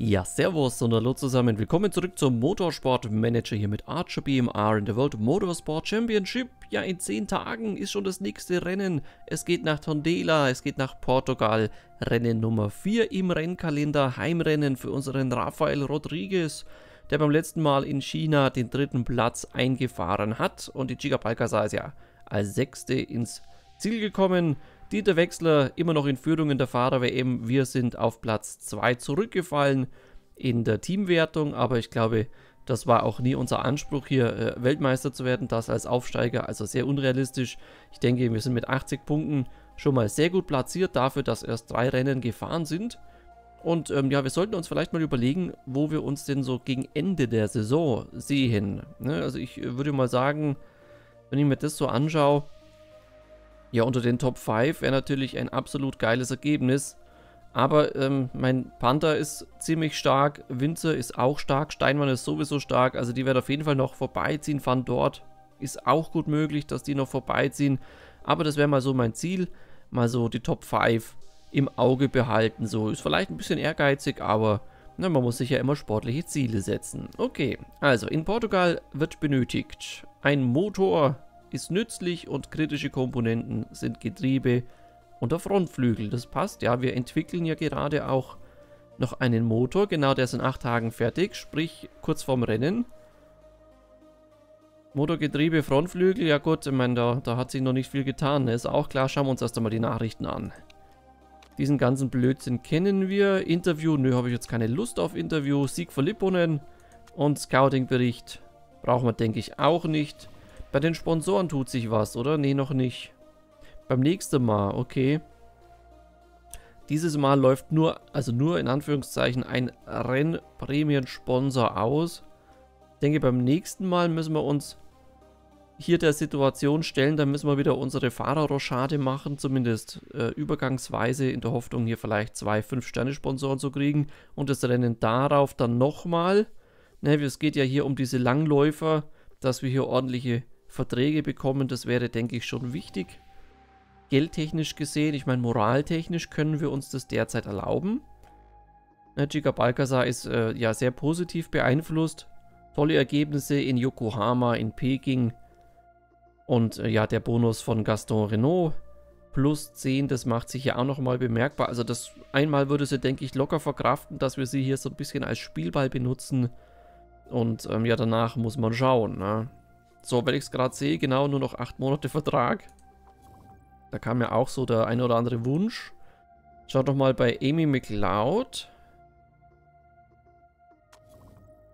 Ja, servus und hallo zusammen. Willkommen zurück zum Motorsport Manager hier mit Archer BMR in der World Motorsport Championship. Ja, in 10 Tagen ist schon das nächste Rennen. Es geht nach Tondela, es geht nach Portugal. Rennen Nummer 4 im Rennkalender. Heimrennen für unseren Rafael Rodriguez, der beim letzten Mal in China den dritten Platz eingefahren hat. Und die Chica Balcazar ist ja als Sechste ins Ziel gekommen. Dieter Wechsler immer noch in Führung in der Fahrer-WM. Wir sind auf Platz 2 zurückgefallen in der Teamwertung, aber ich glaube, das war auch nie unser Anspruch, hier äh, Weltmeister zu werden, das als Aufsteiger, also sehr unrealistisch. Ich denke, wir sind mit 80 Punkten schon mal sehr gut platziert dafür, dass erst drei Rennen gefahren sind. Und ähm, ja, wir sollten uns vielleicht mal überlegen, wo wir uns denn so gegen Ende der Saison sehen. Ne? Also ich äh, würde mal sagen, wenn ich mir das so anschaue, ja, unter den Top 5 wäre natürlich ein absolut geiles Ergebnis. Aber ähm, mein Panther ist ziemlich stark, Winzer ist auch stark, Steinmann ist sowieso stark. Also die werden auf jeden Fall noch vorbeiziehen. Van dort ist auch gut möglich, dass die noch vorbeiziehen. Aber das wäre mal so mein Ziel. Mal so die Top 5 im Auge behalten. So ist vielleicht ein bisschen ehrgeizig, aber na, man muss sich ja immer sportliche Ziele setzen. Okay, also in Portugal wird benötigt ein Motor, ist nützlich und kritische Komponenten sind Getriebe und der Frontflügel. Das passt, ja, wir entwickeln ja gerade auch noch einen Motor, genau der ist in 8 Tagen fertig, sprich kurz vorm Rennen. Motorgetriebe, Frontflügel, ja gut, ich meine, da, da hat sich noch nicht viel getan, ne? ist auch klar, schauen wir uns erst einmal die Nachrichten an. Diesen ganzen Blödsinn kennen wir. Interview, nö, habe ich jetzt keine Lust auf Interview. Sieg für Lipponen und Scouting-Bericht brauchen wir, denke ich, auch nicht. Bei den Sponsoren tut sich was, oder? Nee, noch nicht. Beim nächsten Mal, okay. Dieses Mal läuft nur, also nur in Anführungszeichen, ein Rennprämien-Sponsor aus. Ich denke, beim nächsten Mal müssen wir uns hier der Situation stellen, dann müssen wir wieder unsere Fahrerrochade machen, zumindest äh, übergangsweise, in der Hoffnung, hier vielleicht zwei 5-Sterne-Sponsoren zu kriegen. Und das Rennen darauf dann nochmal. Ne, es geht ja hier um diese Langläufer, dass wir hier ordentliche Verträge bekommen, das wäre, denke ich, schon wichtig. Geldtechnisch gesehen, ich meine, moraltechnisch können wir uns das derzeit erlauben. Chica Balcazar ist äh, ja sehr positiv beeinflusst. Tolle Ergebnisse in Yokohama, in Peking. Und äh, ja, der Bonus von Gaston Renault plus 10, das macht sich ja auch nochmal bemerkbar. Also das einmal würde sie, denke ich, locker verkraften, dass wir sie hier so ein bisschen als Spielball benutzen. Und ähm, ja, danach muss man schauen. Ne? So, wenn ich es gerade sehe, genau nur noch 8 Monate Vertrag. Da kam ja auch so der ein oder andere Wunsch. Schaut doch mal bei Amy McLeod.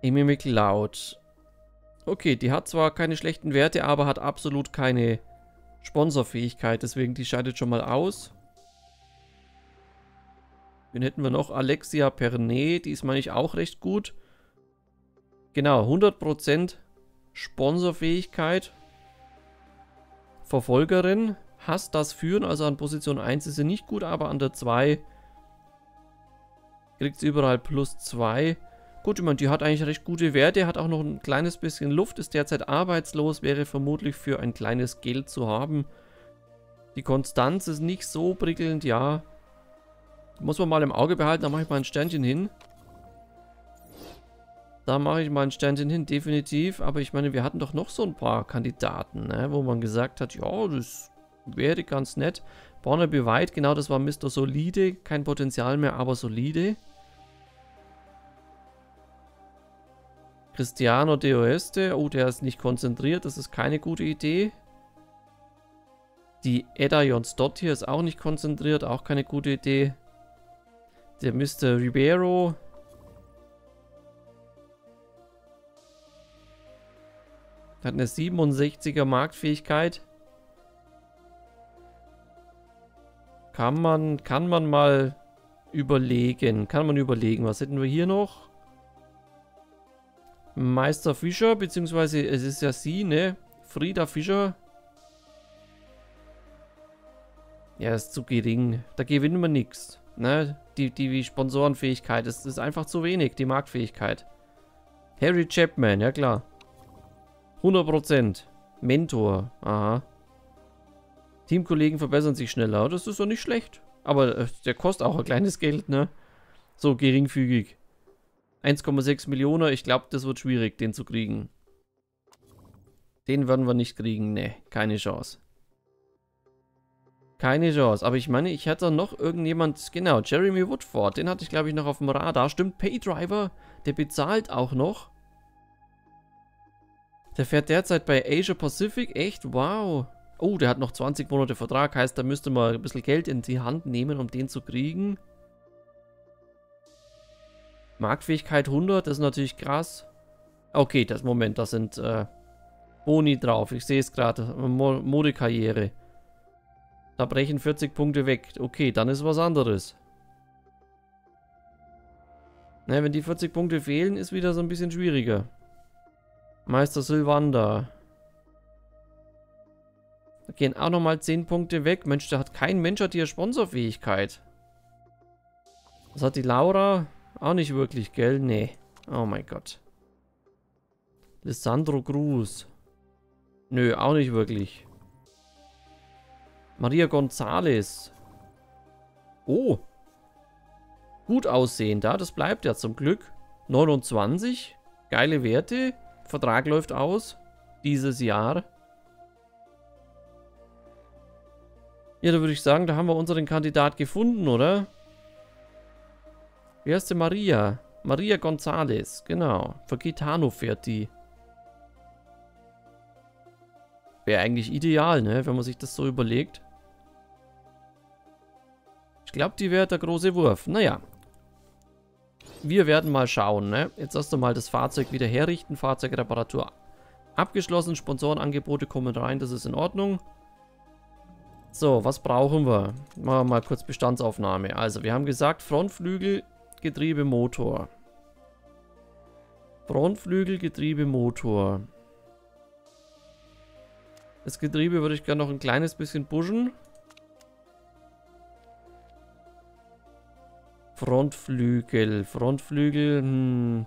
Amy McLeod. Okay, die hat zwar keine schlechten Werte, aber hat absolut keine Sponsorfähigkeit. Deswegen, die scheidet schon mal aus. Wen hätten wir noch? Alexia Pernet, die ist, meine ich, auch recht gut. Genau, 100% Sponsorfähigkeit. Verfolgerin. Hasst das Führen, also an Position 1 ist sie nicht gut, aber an der 2 kriegt sie überall plus 2. Gut, ich meine, die hat eigentlich recht gute Werte, hat auch noch ein kleines bisschen Luft, ist derzeit arbeitslos, wäre vermutlich für ein kleines Geld zu haben. Die Konstanz ist nicht so prickelnd, ja. Muss man mal im Auge behalten, da mache ich mal ein Sternchen hin. Da mache ich mal ein Sternchen hin, definitiv. Aber ich meine, wir hatten doch noch so ein paar Kandidaten, ne, wo man gesagt hat, ja, das wäre ganz nett. Barnaby White, genau, das war Mr. Solide. Kein Potenzial mehr, aber solide. Cristiano De Oeste. Oh, der ist nicht konzentriert. Das ist keine gute Idee. Die Edda Jonsdott hier ist auch nicht konzentriert. Auch keine gute Idee. Der Mr. Ribeiro Hat eine 67er Marktfähigkeit. Kann man, kann man mal überlegen. Kann man überlegen. Was hätten wir hier noch? Meister Fischer, beziehungsweise es ist ja sie, ne? Frieda Fischer. Ja, ist zu gering. Da gewinnen wir nichts. Ne? Die, die Sponsorenfähigkeit, das ist einfach zu wenig, die Marktfähigkeit. Harry Chapman, ja klar. 100%. Mentor. Aha. Teamkollegen verbessern sich schneller. Das ist doch nicht schlecht. Aber äh, der kostet auch ein kleines Geld, ne? So, geringfügig. 1,6 Millionen. Ich glaube, das wird schwierig, den zu kriegen. Den werden wir nicht kriegen. Ne, keine Chance. Keine Chance. Aber ich meine, ich hätte noch irgendjemand... Genau, Jeremy Woodford. Den hatte ich, glaube ich, noch auf dem Radar. Stimmt, Paydriver. Der bezahlt auch noch. Der fährt derzeit bei Asia Pacific. Echt? Wow. Oh, der hat noch 20 Monate Vertrag. Heißt, da müsste man ein bisschen Geld in die Hand nehmen, um den zu kriegen. Marktfähigkeit 100, das ist natürlich krass. Okay, das Moment, das sind äh, Boni drauf. Ich sehe es gerade. Mo Modekarriere. Da brechen 40 Punkte weg. Okay, dann ist was anderes. Na, wenn die 40 Punkte fehlen, ist wieder so ein bisschen schwieriger. Meister Sylvander. Da gehen auch nochmal 10 Punkte weg. Mensch, da hat kein Mensch hat hier Sponsorfähigkeit. Was hat die Laura? Auch nicht wirklich, gell? Nee. Oh mein Gott. Lissandro Cruz. Nö, auch nicht wirklich. Maria González. Oh. Gut aussehen da, das bleibt ja zum Glück. 29. Geile Werte. Vertrag läuft aus. Dieses Jahr. Ja, da würde ich sagen, da haben wir unseren Kandidat gefunden, oder? Wie heißt sie? Maria? Maria González, genau. Für Gitano fährt die. Wäre eigentlich ideal, ne? Wenn man sich das so überlegt. Ich glaube, die wäre der große Wurf. Naja. Wir werden mal schauen, ne? Jetzt erst einmal das Fahrzeug wieder herrichten. Fahrzeugreparatur abgeschlossen. Sponsorenangebote kommen rein. Das ist in Ordnung. So, was brauchen wir? Machen wir mal kurz Bestandsaufnahme. Also, wir haben gesagt, Frontflügel, Getriebe, Motor. Frontflügel, Getriebe, Motor. Das Getriebe würde ich gerne noch ein kleines bisschen pushen. Frontflügel. Frontflügel, hm.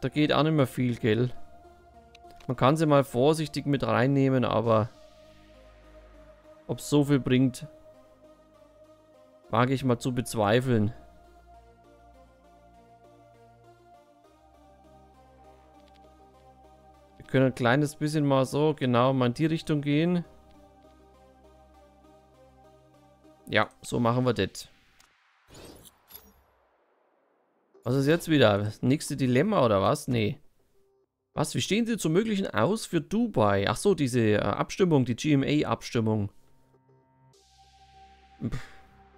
Da geht auch nicht mehr viel, gell? Man kann sie mal vorsichtig mit reinnehmen, aber ob es so viel bringt, wage ich mal zu bezweifeln. Wir können ein kleines bisschen mal so genau mal in die Richtung gehen. Ja, so machen wir das. Was ist jetzt wieder? Das nächste Dilemma oder was? Nee. Was? Wie stehen Sie zum möglichen Aus für Dubai? Ach so, diese äh, Abstimmung, die GMA-Abstimmung.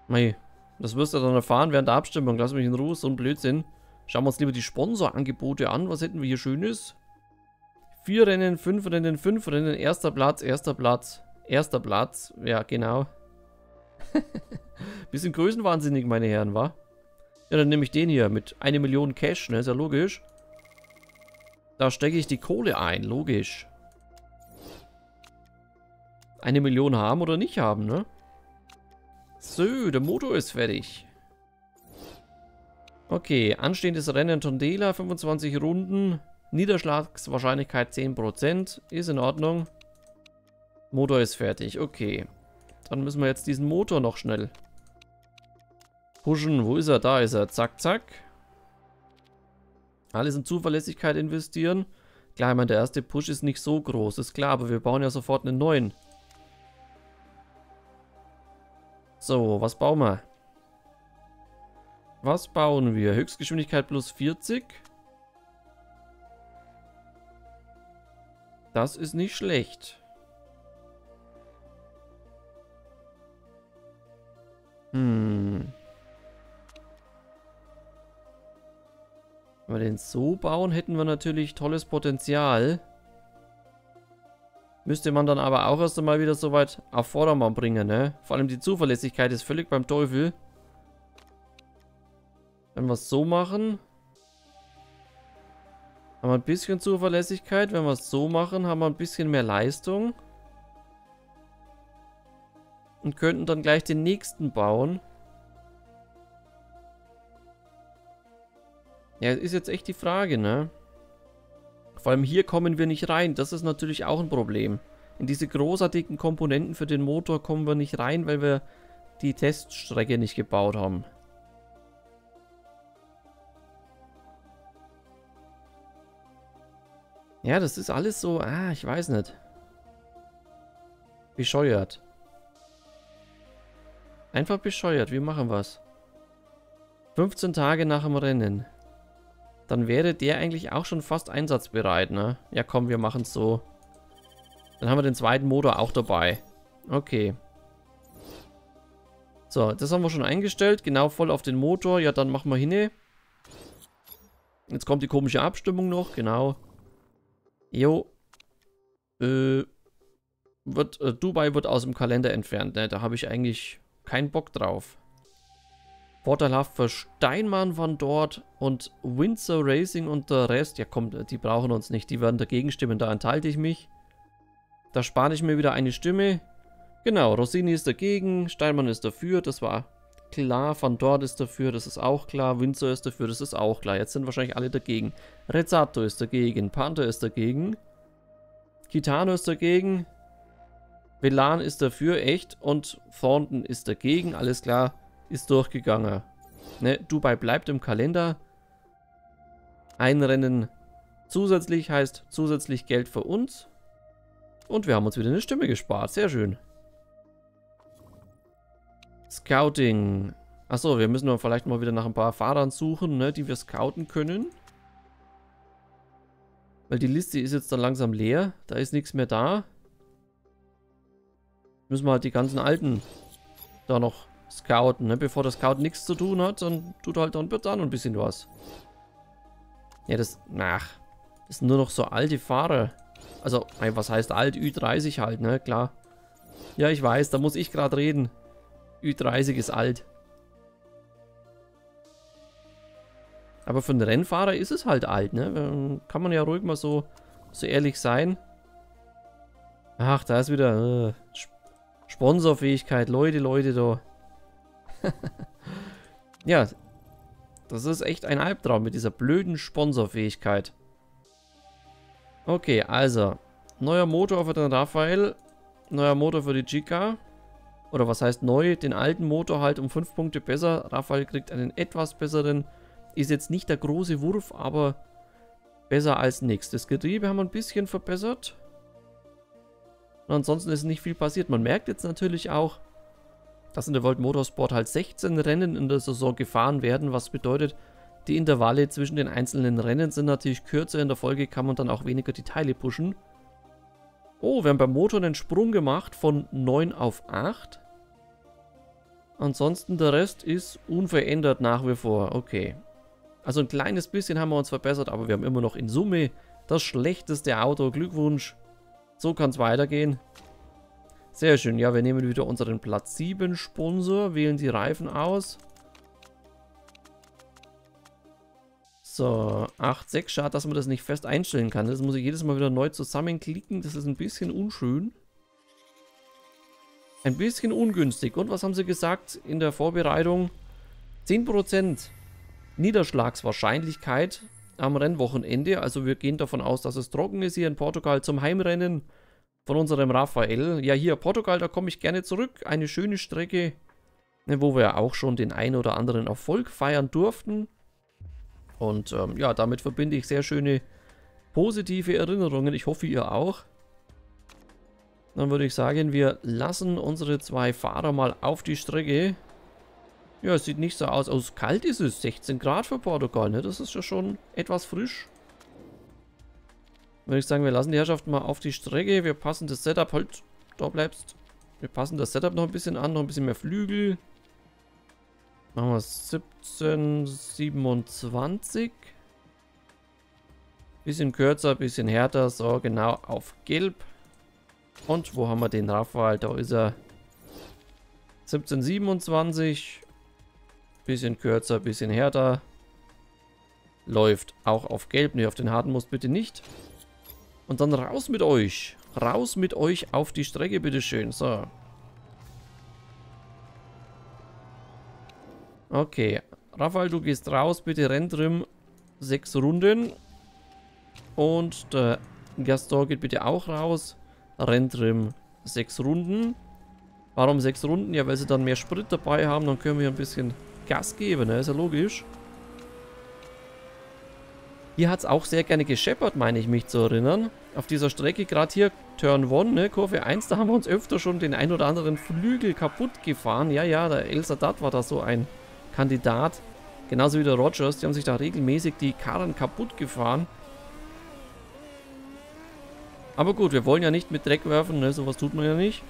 Mei, das wirst du dann erfahren während der Abstimmung. Lass mich in Ruhe, so ein Blödsinn. Schauen wir uns lieber die Sponsorangebote an. Was hätten wir hier Schönes? Vier Rennen, fünf Rennen, fünf Rennen, erster Platz, erster Platz, erster Platz. Ja, genau. Bisschen größenwahnsinnig, meine Herren, wa? Ja, dann nehme ich den hier mit einer Million Cash, ne? Ist ja logisch. Da stecke ich die Kohle ein, logisch. Eine Million haben oder nicht haben, ne? So, der Motor ist fertig. Okay, anstehendes Rennen Tondela, 25 Runden. Niederschlagswahrscheinlichkeit 10%. Ist in Ordnung. Motor ist fertig, okay. Dann müssen wir jetzt diesen Motor noch schnell pushen. Wo ist er? Da ist er. Zack, zack. Alles in Zuverlässigkeit investieren. Klar, ich meine, der erste Push ist nicht so groß, ist klar, aber wir bauen ja sofort einen neuen. So, was bauen wir? Was bauen wir? Höchstgeschwindigkeit plus 40. Das ist nicht schlecht. Hm. Wenn wir den so bauen, hätten wir natürlich tolles Potenzial. Müsste man dann aber auch erst einmal wieder so weit auf Vordermann bringen, ne? Vor allem die Zuverlässigkeit ist völlig beim Teufel. Wenn wir es so machen, haben wir ein bisschen Zuverlässigkeit. Wenn wir es so machen, haben wir ein bisschen mehr Leistung und könnten dann gleich den nächsten bauen. Ja, ist jetzt echt die Frage, ne? Vor allem hier kommen wir nicht rein. Das ist natürlich auch ein Problem. In diese großartigen Komponenten für den Motor kommen wir nicht rein, weil wir die Teststrecke nicht gebaut haben. Ja, das ist alles so, ah, ich weiß nicht. Bescheuert. Einfach bescheuert, wir machen was. 15 Tage nach dem Rennen. Dann wäre der eigentlich auch schon fast einsatzbereit, ne? Ja komm, wir machen es so. Dann haben wir den zweiten Motor auch dabei. Okay. So, das haben wir schon eingestellt. Genau voll auf den Motor. Ja, dann machen wir hin. Jetzt kommt die komische Abstimmung noch. Genau. Jo. Äh, wird, äh, Dubai wird aus dem Kalender entfernt. Ne? Da habe ich eigentlich keinen Bock drauf. Vorteilhaft für Steinmann von dort und Windsor Racing und der Rest. Ja komm, die brauchen uns nicht. Die werden dagegen stimmen. Da enthalte ich mich. Da spare ich mir wieder eine Stimme. Genau, Rossini ist dagegen, Steinmann ist dafür, das war klar. Van Dort ist dafür, das ist auch klar. Windsor ist dafür, das ist auch klar. Jetzt sind wahrscheinlich alle dagegen. Rezzato ist dagegen, Panther ist dagegen. Kitano ist dagegen. Velan ist dafür, echt. Und Thornton ist dagegen, alles klar. Ist durchgegangen. Ne, Dubai bleibt im Kalender. Ein Rennen zusätzlich heißt zusätzlich Geld für uns. Und wir haben uns wieder eine Stimme gespart. Sehr schön. Scouting. Achso, wir müssen vielleicht mal wieder nach ein paar Fahrern suchen, ne, die wir scouten können. Weil die Liste ist jetzt dann langsam leer. Da ist nichts mehr da. Müssen wir halt die ganzen alten da noch scouten, ne? Bevor der Scout nichts zu tun hat, dann tut halt dann noch ein bisschen was. Ja, das, ach, das sind nur noch so alte Fahrer. Also, was heißt alt? Ü30 halt, ne? Klar. Ja, ich weiß, da muss ich gerade reden. Ü30 ist alt. Aber für einen Rennfahrer ist es halt alt, ne? Ähm, kann man ja ruhig mal so, so ehrlich sein. Ach, da ist wieder äh, Sponsorfähigkeit. Leute, Leute, da. ja, das ist echt ein Albtraum mit dieser blöden Sponsorfähigkeit. Okay, also. Neuer Motor für den Raphael. Neuer Motor für die Chica. Oder was heißt neu? Den alten Motor halt um 5 Punkte besser. Raphael kriegt einen etwas besseren. Ist jetzt nicht der große Wurf, aber besser als nichts. Das Getriebe haben wir ein bisschen verbessert. Und ansonsten ist nicht viel passiert. Man merkt jetzt natürlich auch, dass in der World Motorsport halt 16 Rennen in der Saison gefahren werden, was bedeutet, die Intervalle zwischen den einzelnen Rennen sind natürlich kürzer. In der Folge kann man dann auch weniger die Teile pushen. Oh, wir haben beim Motor einen Sprung gemacht von 9 auf 8. Ansonsten der Rest ist unverändert nach wie vor. Okay. Also ein kleines bisschen haben wir uns verbessert, aber wir haben immer noch in Summe das schlechteste Auto. Glückwunsch. So kann es weitergehen. Sehr schön. Ja, wir nehmen wieder unseren Platz 7 Sponsor, wählen die Reifen aus. So, 8, 6. Schade, dass man das nicht fest einstellen kann. Das muss ich jedes Mal wieder neu zusammenklicken. Das ist ein bisschen unschön. Ein bisschen ungünstig. Und was haben sie gesagt in der Vorbereitung? 10% Niederschlagswahrscheinlichkeit am Rennwochenende. Also wir gehen davon aus, dass es trocken ist hier in Portugal zum Heimrennen von unserem Raphael. Ja, hier Portugal, da komme ich gerne zurück. Eine schöne Strecke, ne, wo wir auch schon den ein oder anderen Erfolg feiern durften. Und ähm, ja, damit verbinde ich sehr schöne positive Erinnerungen. Ich hoffe, ihr auch. Dann würde ich sagen, wir lassen unsere zwei Fahrer mal auf die Strecke. Ja, es sieht nicht so aus. Aus kalt ist es. 16 Grad für Portugal, ne? Das ist ja schon etwas frisch. Würde ich sagen, wir lassen die Herrschaft mal auf die Strecke. Wir passen das Setup halt. Da bleibst. Wir passen das Setup noch ein bisschen an. Noch ein bisschen mehr Flügel. Machen wir 17, 27. Bisschen kürzer, bisschen härter. So, genau auf Gelb. Und wo haben wir den Raphael? Da ist er. 1727. Bisschen kürzer, bisschen härter. Läuft auch auf Gelb. Ne, auf den harten muss bitte nicht. Und dann raus mit euch. Raus mit euch auf die Strecke, bitteschön. So. Okay. Raphael, du gehst raus. Bitte Renntrim sechs Runden. Und der Gaston geht bitte auch raus. Renntrim sechs Runden. Warum sechs Runden? Ja, weil sie dann mehr Sprit dabei haben. Dann können wir ein bisschen Gas geben, ne? Ist ja logisch. Hier hat es auch sehr gerne gescheppert, meine ich mich zu erinnern. Auf dieser Strecke, gerade hier, Turn 1, ne, Kurve 1, da haben wir uns öfter schon den ein oder anderen Flügel kaputt gefahren. Ja, ja, der El Sadat war da so ein Kandidat. Genauso wie der Rogers, die haben sich da regelmäßig die Karren kaputt gefahren. Aber gut, wir wollen ja nicht mit Dreck werfen, ne? sowas tut man ja nicht.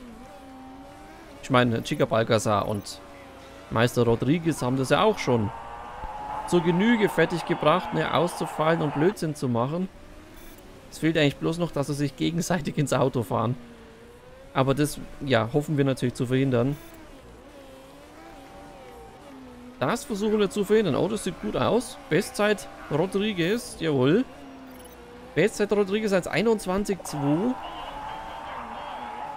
Ich meine, Chica Balcazar und Meister Rodriguez haben das ja auch schon zur Genüge fertig gebracht, ne, auszufallen und Blödsinn zu machen. Es fehlt eigentlich bloß noch, dass sie sich gegenseitig ins Auto fahren. Aber das, ja, hoffen wir natürlich zu verhindern. Das versuchen wir zu verhindern. Oh, das sieht gut aus. Bestzeit Rodriguez, jawohl. Bestzeit Rodriguez als 21,2.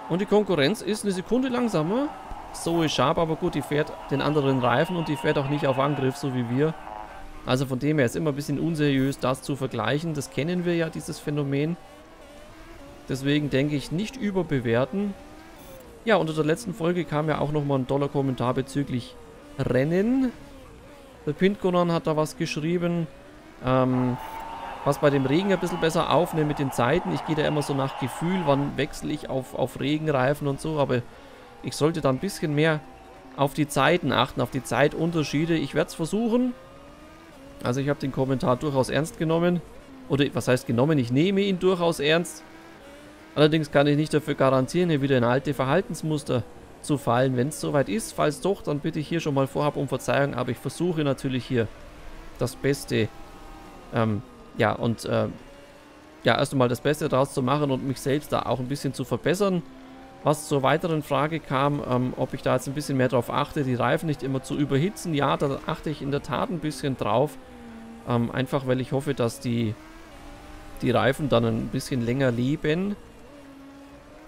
Und die Konkurrenz ist eine Sekunde langsamer. Zoe Sharp, aber gut, die fährt den anderen Reifen und die fährt auch nicht auf Angriff, so wie wir. Also von dem her ist immer ein bisschen unseriös, das zu vergleichen. Das kennen wir ja, dieses Phänomen. Deswegen denke ich, nicht überbewerten. Ja, unter der letzten Folge kam ja auch nochmal ein toller Kommentar bezüglich Rennen. Der Pintkonan hat da was geschrieben. Ähm, was bei dem Regen ein bisschen besser aufnimmt mit den Zeiten. Ich gehe da immer so nach Gefühl, wann wechsle ich auf, auf Regenreifen und so. Aber ich sollte da ein bisschen mehr auf die Zeiten achten, auf die Zeitunterschiede. Ich werde es versuchen. Also ich habe den Kommentar durchaus ernst genommen. Oder was heißt genommen? Ich nehme ihn durchaus ernst. Allerdings kann ich nicht dafür garantieren, hier wieder in alte Verhaltensmuster zu fallen. Wenn es soweit ist, falls doch, dann bitte ich hier schon mal vorab um Verzeihung, aber ich versuche natürlich hier das Beste, ähm, ja, und, äh, ja, erst einmal das Beste daraus zu machen und mich selbst da auch ein bisschen zu verbessern. Was zur weiteren Frage kam, ähm, ob ich da jetzt ein bisschen mehr drauf achte, die Reifen nicht immer zu überhitzen. Ja, da achte ich in der Tat ein bisschen drauf. Ähm, einfach, weil ich hoffe, dass die, die Reifen dann ein bisschen länger leben.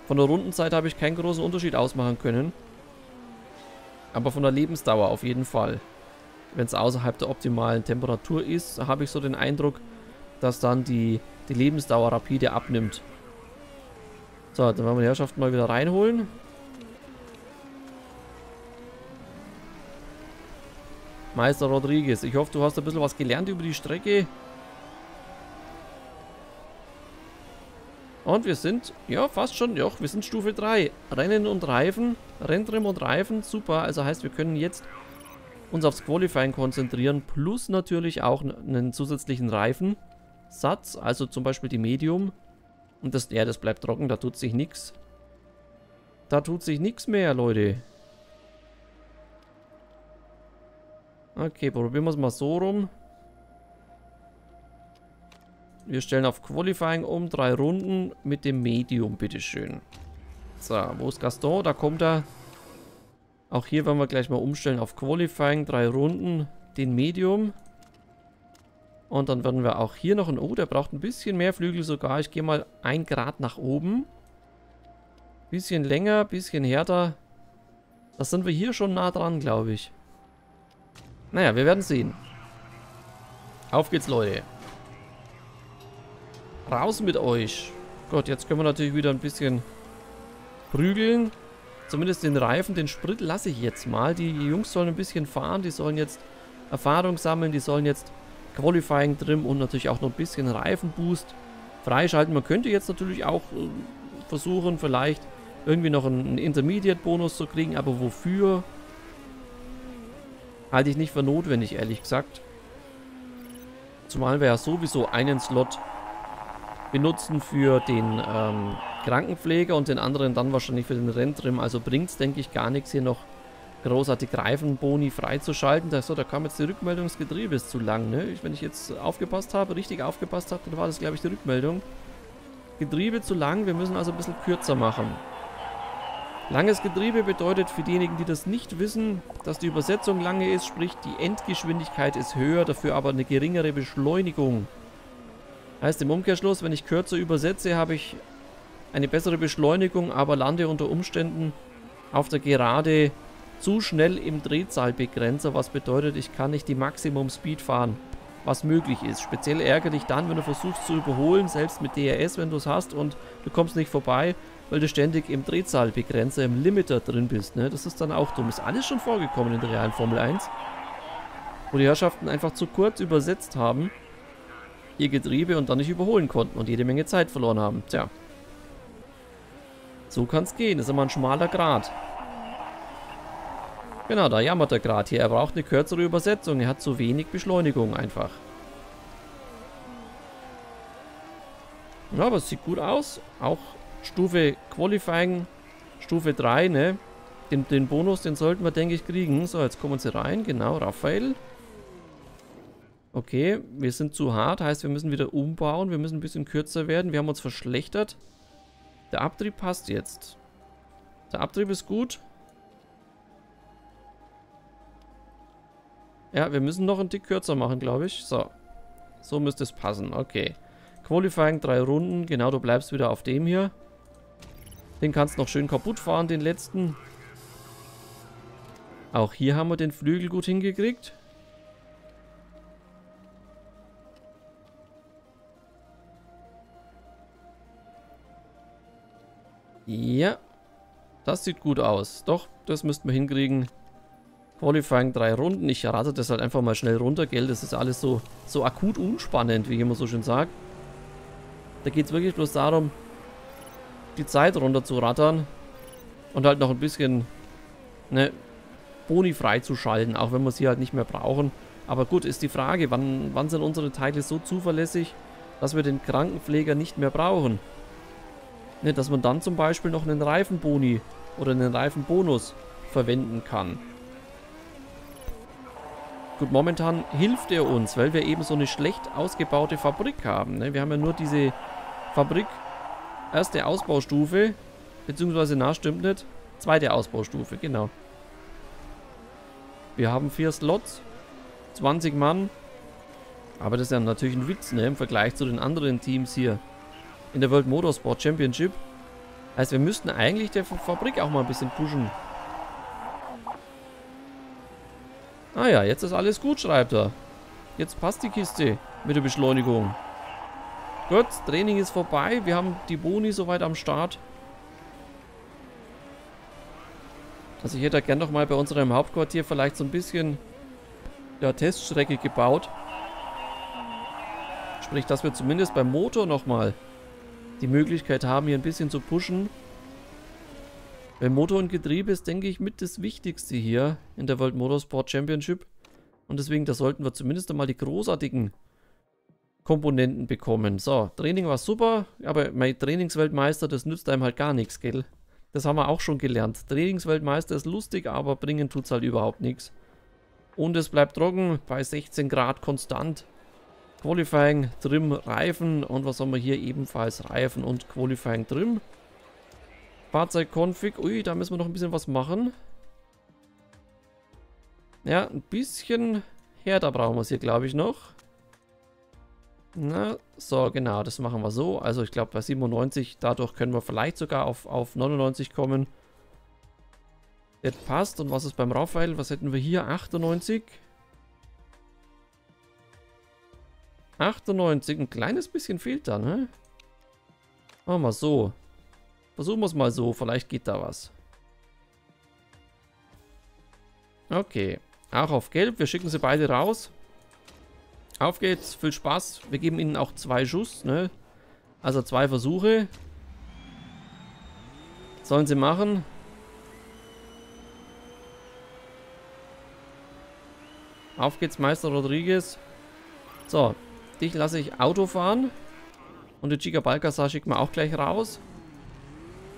Von der Rundenzeit habe ich keinen großen Unterschied ausmachen können. Aber von der Lebensdauer auf jeden Fall. Wenn es außerhalb der optimalen Temperatur ist, habe ich so den Eindruck, dass dann die, die Lebensdauer rapide abnimmt. So, dann werden wir die Herrschaften mal wieder reinholen. Meister Rodriguez, ich hoffe, du hast ein bisschen was gelernt über die Strecke. Und wir sind, ja, fast schon, ja, wir sind Stufe 3. Rennen und Reifen, Renntrim und Reifen, super. Also heißt, wir können jetzt uns aufs Qualifying konzentrieren, plus natürlich auch einen zusätzlichen Reifensatz, also zum Beispiel die Medium. Und das, ja, das bleibt trocken, da tut sich nichts. Da tut sich nichts mehr, Leute. Okay, probieren wir es mal so rum. Wir stellen auf Qualifying um, drei Runden mit dem Medium, bitteschön. So, wo ist Gaston? Da kommt er. Auch hier werden wir gleich mal umstellen auf Qualifying, drei Runden, den Medium. Und dann werden wir auch hier noch ein... Oh, der braucht ein bisschen mehr Flügel sogar. Ich gehe mal ein Grad nach oben. Bisschen länger, bisschen härter. Das sind wir hier schon nah dran, glaube ich. Naja, wir werden sehen. Auf geht's, Leute. Raus mit euch. Gott, jetzt können wir natürlich wieder ein bisschen prügeln. Zumindest den Reifen, den Sprit lasse ich jetzt mal. Die Jungs sollen ein bisschen fahren. Die sollen jetzt Erfahrung sammeln. Die sollen jetzt Qualifying drin und natürlich auch noch ein bisschen Reifenboost freischalten. Man könnte jetzt natürlich auch äh, versuchen, vielleicht irgendwie noch einen Intermediate-Bonus zu kriegen, aber wofür? Halte ich nicht für notwendig, ehrlich gesagt. Zumal wir ja sowieso einen Slot benutzen für den ähm, Krankenpfleger und den anderen dann wahrscheinlich für den Renntrim. Also bringt es, denke ich, gar nichts hier noch großartig Reifenboni freizuschalten. Da, so, da kam jetzt die Rückmeldung, das Getriebe ist zu lang. Ne? Wenn ich jetzt aufgepasst habe, richtig aufgepasst habe, dann war das, glaube ich, die Rückmeldung. Getriebe zu lang, wir müssen also ein bisschen kürzer machen. Langes Getriebe bedeutet für diejenigen, die das nicht wissen, dass die Übersetzung lange ist, sprich die Endgeschwindigkeit ist höher, dafür aber eine geringere Beschleunigung. Heißt im Umkehrschluss, wenn ich kürzer übersetze, habe ich eine bessere Beschleunigung, aber lande unter Umständen auf der Gerade zu schnell im Drehzahlbegrenzer, was bedeutet, ich kann nicht die Maximum Speed fahren, was möglich ist. Speziell ärgerlich dann, wenn du versuchst zu überholen, selbst mit DRS, wenn du es hast und du kommst nicht vorbei, weil du ständig im Drehzahlbegrenzer, im Limiter drin bist. Ne? Das ist dann auch dumm. Ist alles schon vorgekommen in der realen Formel 1, wo die Herrschaften einfach zu kurz übersetzt haben ihr Getriebe und dann nicht überholen konnten und jede Menge Zeit verloren haben. Tja. So kann es gehen. Das ist immer ein schmaler Grat. Genau, da jammert er gerade hier. Er braucht eine kürzere Übersetzung. Er hat zu wenig Beschleunigung einfach. Ja, aber es sieht gut aus. Auch Stufe Qualifying, Stufe 3, ne? Den, den Bonus, den sollten wir, denke ich, kriegen. So, jetzt kommen sie rein. Genau, Raphael. Okay, wir sind zu hart. Heißt, wir müssen wieder umbauen. Wir müssen ein bisschen kürzer werden. Wir haben uns verschlechtert. Der Abtrieb passt jetzt. Der Abtrieb ist gut. Ja, wir müssen noch einen Tick kürzer machen, glaube ich. So. So müsste es passen. Okay. Qualifying, drei Runden. Genau, du bleibst wieder auf dem hier. Den kannst noch schön kaputt fahren, den letzten. Auch hier haben wir den Flügel gut hingekriegt. Ja. Das sieht gut aus. Doch, das müssten wir hinkriegen. Qualifying drei Runden. Ich rate das halt einfach mal schnell runter, gell? Das ist alles so, so akut unspannend, wie ich immer so schön sage. Da geht es wirklich bloß darum, die Zeit runter zu rattern und halt noch ein bisschen ne, Boni freizuschalten, auch wenn wir sie halt nicht mehr brauchen. Aber gut, ist die Frage, wann, wann sind unsere Teile so zuverlässig, dass wir den Krankenpfleger nicht mehr brauchen? Ne, dass man dann zum Beispiel noch einen Reifenboni oder einen Reifenbonus verwenden kann. Gut, momentan hilft er uns, weil wir eben so eine schlecht ausgebaute Fabrik haben. Ne? Wir haben ja nur diese Fabrik, erste Ausbaustufe, beziehungsweise, na, stimmt nicht, zweite Ausbaustufe, genau. Wir haben vier Slots, 20 Mann, aber das ist ja natürlich ein Witz, ne, im Vergleich zu den anderen Teams hier in der World Motorsport Championship. Heißt, wir müssten eigentlich der Fabrik auch mal ein bisschen pushen. Ah ja, jetzt ist alles gut, schreibt er. Jetzt passt die Kiste mit der Beschleunigung. Gut, Training ist vorbei. Wir haben die Boni soweit am Start. Also ich hätte gerne noch mal bei unserem Hauptquartier vielleicht so ein bisschen ja, Teststrecke gebaut. Sprich, dass wir zumindest beim Motor nochmal die Möglichkeit haben, hier ein bisschen zu pushen. Weil Motor und Getriebe ist, denke ich, mit das Wichtigste hier in der World Motorsport Championship. Und deswegen, da sollten wir zumindest einmal die großartigen Komponenten bekommen. So, Training war super, aber mein Trainingsweltmeister, das nützt einem halt gar nichts, gell? Das haben wir auch schon gelernt. Trainingsweltmeister ist lustig, aber bringen tut es halt überhaupt nichts. Und es bleibt trocken, bei 16 Grad konstant. Qualifying, Trim, Reifen und was haben wir hier ebenfalls? Reifen und Qualifying, Trim. Fahrzeugkonfig. Ui, da müssen wir noch ein bisschen was machen. Ja, ein bisschen härter brauchen wir es hier, glaube ich, noch. Na, so, genau, das machen wir so. Also ich glaube bei 97, dadurch können wir vielleicht sogar auf, auf 99 kommen. Das passt. Und was ist beim Raphael? Was hätten wir hier? 98. 98, ein kleines bisschen fehlt da, ne? Machen wir so. Versuchen wir es mal so, vielleicht geht da was. Okay, auch auf Gelb. Wir schicken sie beide raus. Auf geht's, viel Spaß. Wir geben ihnen auch zwei Schuss, ne? Also zwei Versuche. Sollen sie machen. Auf geht's, Meister Rodriguez. So, dich lasse ich Auto fahren. Und die Chica Balcasar schicken wir auch gleich raus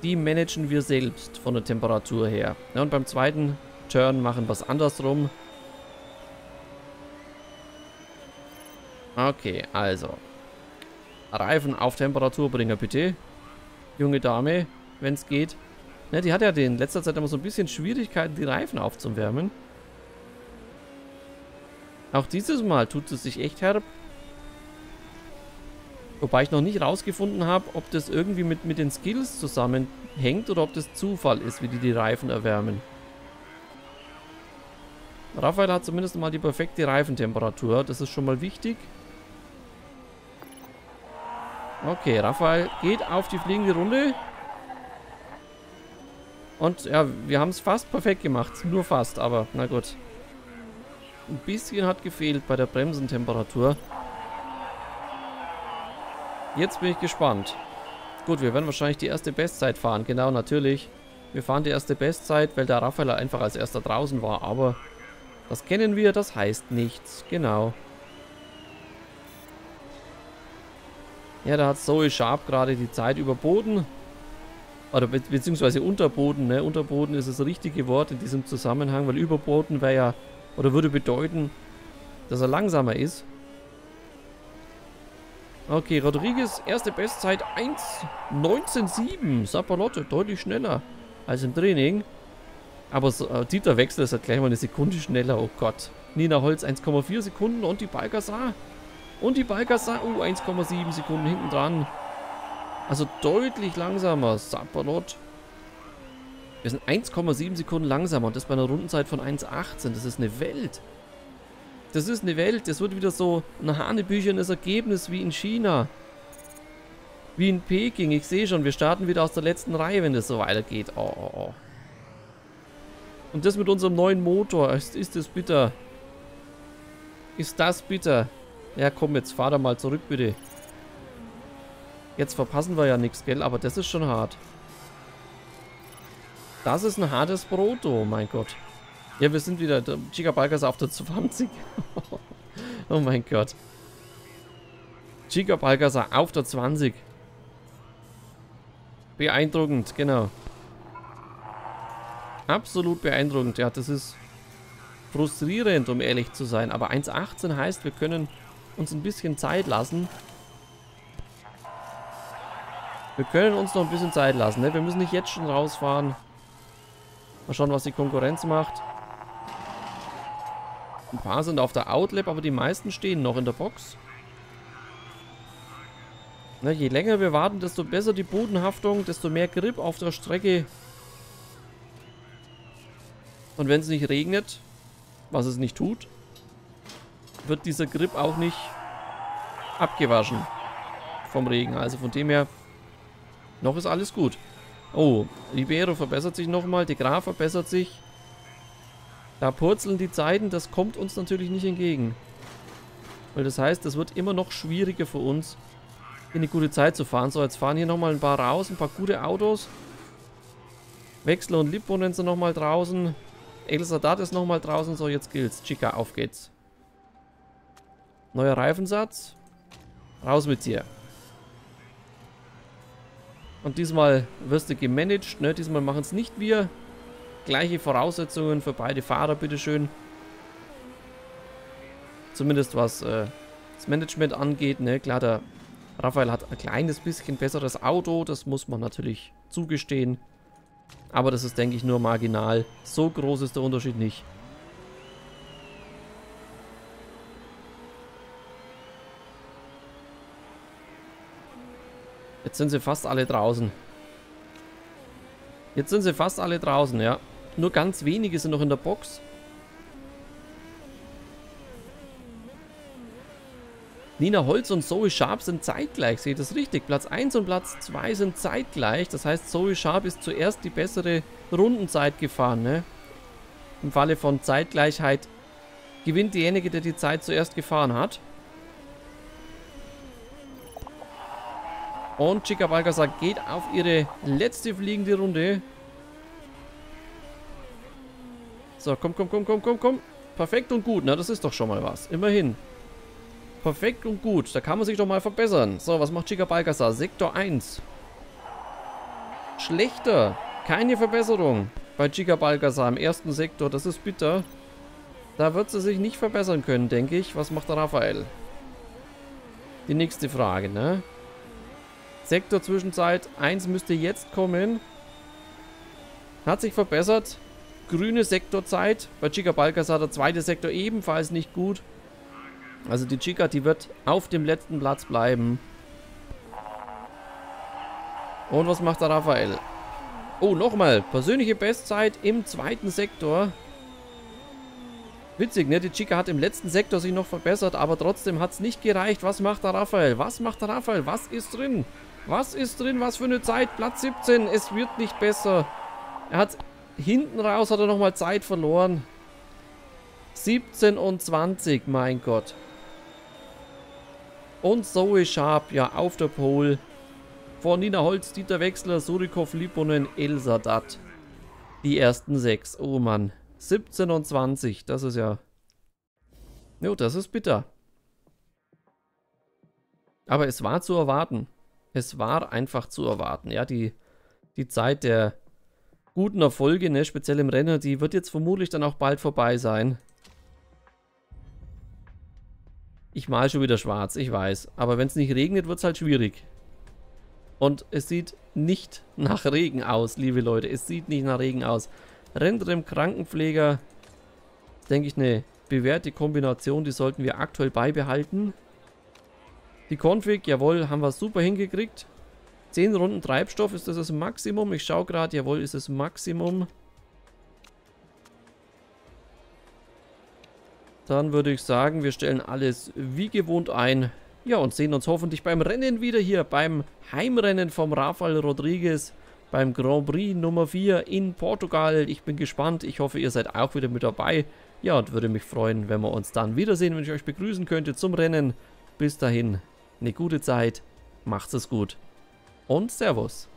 die managen wir selbst von der Temperatur her. Ja, und beim zweiten Turn machen wir es andersrum. Okay, also. Reifen auf Temperatur bringen, bitte. Junge Dame, wenn es geht. Ne, die hat ja in letzter Zeit immer so ein bisschen Schwierigkeiten, die Reifen aufzuwärmen. Auch dieses Mal tut es sich echt herb. Wobei ich noch nicht rausgefunden habe, ob das irgendwie mit, mit den Skills zusammenhängt oder ob das Zufall ist, wie die die Reifen erwärmen. Raphael hat zumindest mal die perfekte Reifentemperatur. Das ist schon mal wichtig. Okay, Raphael geht auf die fliegende Runde. Und ja, wir haben es fast perfekt gemacht. Nur fast, aber na gut. Ein bisschen hat gefehlt bei der Bremsentemperatur. Jetzt bin ich gespannt. Gut, wir werden wahrscheinlich die erste Bestzeit fahren. Genau, natürlich. Wir fahren die erste Bestzeit, weil der Raphael einfach als erster draußen war. Aber das kennen wir, das heißt nichts. Genau. Ja, da hat Zoe Sharp gerade die Zeit überboten. Oder be beziehungsweise unterboten, ne? Unterboten ist das richtige Wort in diesem Zusammenhang, weil überboten wäre ja, oder würde bedeuten, dass er langsamer ist. Okay, Rodriguez, erste Bestzeit 1.19.7. Sapalotte, deutlich schneller als im Training. Aber äh, Dieter Wechsel ist halt gleich mal eine Sekunde schneller. Oh Gott. Nina Holz 1,4 Sekunden und die Balgasar. Und die Balgasar, uh, 1,7 Sekunden hinten dran. Also deutlich langsamer. Sapalot. Wir sind 1,7 Sekunden langsamer und das bei einer Rundenzeit von 1,18. Das ist eine Welt. Das ist eine Welt. Das wird wieder so ein hanebüchernes Ergebnis wie in China. Wie in Peking. Ich sehe schon, wir starten wieder aus der letzten Reihe, wenn das so weitergeht. Oh, oh, oh. Und das mit unserem neuen Motor. Ist, ist das bitter? Ist das bitter? Ja, komm, jetzt fahr da mal zurück, bitte. Jetzt verpassen wir ja nichts, gell? Aber das ist schon hart. Das ist ein hartes Brot, oh mein Gott. Ja, wir sind wieder... Der Chica Balkas auf der 20. oh mein Gott. Chica Balgasar auf der 20. Beeindruckend, genau. Absolut beeindruckend. Ja, das ist frustrierend, um ehrlich zu sein. Aber 1.18 heißt, wir können uns ein bisschen Zeit lassen. Wir können uns noch ein bisschen Zeit lassen. Ne? Wir müssen nicht jetzt schon rausfahren. Mal schauen, was die Konkurrenz macht. Ein paar sind auf der Outlap, aber die meisten stehen noch in der Box. Na, je länger wir warten, desto besser die Bodenhaftung, desto mehr Grip auf der Strecke. Und wenn es nicht regnet, was es nicht tut, wird dieser Grip auch nicht abgewaschen vom Regen. Also von dem her, noch ist alles gut. Oh, Libero verbessert sich nochmal, De Graf verbessert sich. Da purzeln die Zeiten, das kommt uns natürlich nicht entgegen. Weil das heißt, das wird immer noch schwieriger für uns, in eine gute Zeit zu fahren. So, jetzt fahren hier nochmal ein paar raus, ein paar gute Autos. Wechsler und Lipponen sind nochmal draußen. El Sadat ist nochmal draußen. So, jetzt gilt's. Chica, auf geht's. Neuer Reifensatz. Raus mit dir. Und diesmal wirst du gemanagt. Ne? Diesmal machen es nicht wir. Gleiche Voraussetzungen für beide Fahrer, bitteschön. Zumindest was äh, das Management angeht. Ne? Klar, der Raphael hat ein kleines bisschen besseres Auto. Das muss man natürlich zugestehen. Aber das ist, denke ich, nur marginal. So groß ist der Unterschied nicht. Jetzt sind sie fast alle draußen. Jetzt sind sie fast alle draußen, ja. Nur ganz wenige sind noch in der Box. Nina Holz und Zoe Sharp sind zeitgleich, seht ihr das richtig? Platz 1 und Platz 2 sind zeitgleich. Das heißt, Zoe Sharp ist zuerst die bessere Rundenzeit gefahren. Ne? Im Falle von Zeitgleichheit gewinnt derjenige, der die Zeit zuerst gefahren hat. Und Chica Balgasar geht auf ihre letzte fliegende Runde. So, komm, komm, komm, komm, komm, komm. Perfekt und gut, ne? Das ist doch schon mal was. Immerhin. Perfekt und gut. Da kann man sich doch mal verbessern. So, was macht Chica Balgasar? Sektor 1. Schlechter. Keine Verbesserung bei Chica Balgasar im ersten Sektor. Das ist bitter. Da wird sie sich nicht verbessern können, denke ich. Was macht der Raphael? Die nächste Frage, ne? Sektor Zwischenzeit 1 müsste jetzt kommen. Hat sich verbessert grüne Sektorzeit. Bei Chica Balcazar der zweite Sektor ebenfalls nicht gut. Also die Chica, die wird auf dem letzten Platz bleiben. Und was macht der Raphael? Oh, nochmal. Persönliche Bestzeit im zweiten Sektor. Witzig, ne? Die Chica hat im letzten Sektor sich noch verbessert, aber trotzdem hat es nicht gereicht. Was macht der Raphael? Was macht der Raphael? Was ist drin? Was ist drin? Was für eine Zeit? Platz 17. Es wird nicht besser. Er hat Hinten raus hat er nochmal Zeit verloren. 17 und 20, mein Gott. Und Zoe Sharp, ja, auf der Pole. Vor Nina Holz, Dieter Wechsler, Surikov, Lipponen, Elsadat. Die ersten sechs. Oh Mann. 17 und 20. Das ist ja... Jo, das ist bitter. Aber es war zu erwarten. Es war einfach zu erwarten. Ja, die, die Zeit der guten Erfolge, ne, speziell im Rennen, die wird jetzt vermutlich dann auch bald vorbei sein. Ich mal schon wieder schwarz, ich weiß. Aber wenn es nicht regnet, wird es halt schwierig. Und es sieht nicht nach Regen aus, liebe Leute. Es sieht nicht nach Regen aus. Rennrem Krankenpfleger, denke ich, eine bewährte Kombination. Die sollten wir aktuell beibehalten. Die Config, jawohl, haben wir super hingekriegt. 10 Runden Treibstoff, ist das das Maximum? Ich schaue gerade, jawohl, ist das Maximum. Dann würde ich sagen, wir stellen alles wie gewohnt ein. Ja, und sehen uns hoffentlich beim Rennen wieder hier, beim Heimrennen vom Rafael Rodriguez, beim Grand Prix Nummer 4 in Portugal. Ich bin gespannt, ich hoffe, ihr seid auch wieder mit dabei. Ja, und würde mich freuen, wenn wir uns dann wiedersehen, wenn ich euch begrüßen könnte zum Rennen. Bis dahin, eine gute Zeit, macht's es gut und Servus.